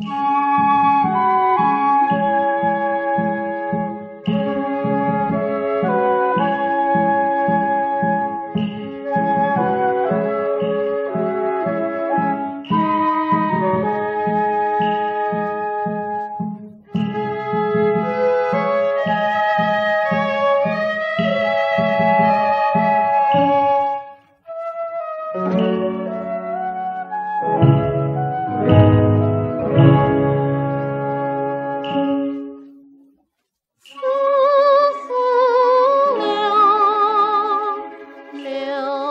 Música Oh.